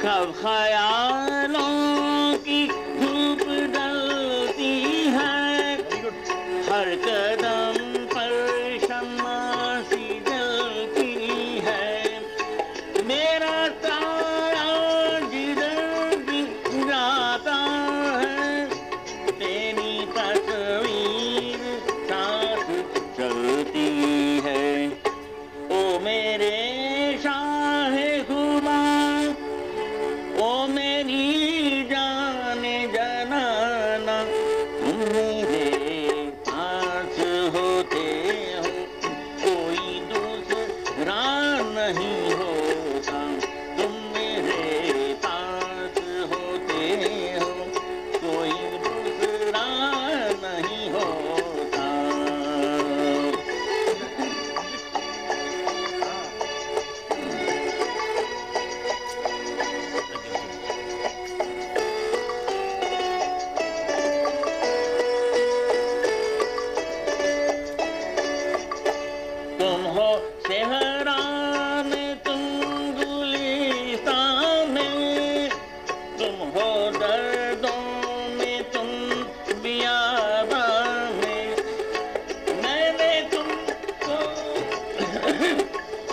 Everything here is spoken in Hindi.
ख्यालों की धूप डलती है? हर कदम पर शम्मा सी जलती है। मेरा तारा जिधर भी जाता है। तेरी तस्वीर ओ मेरी जान जनाना मेरे पास होते हो कोई दूसरा नहीं।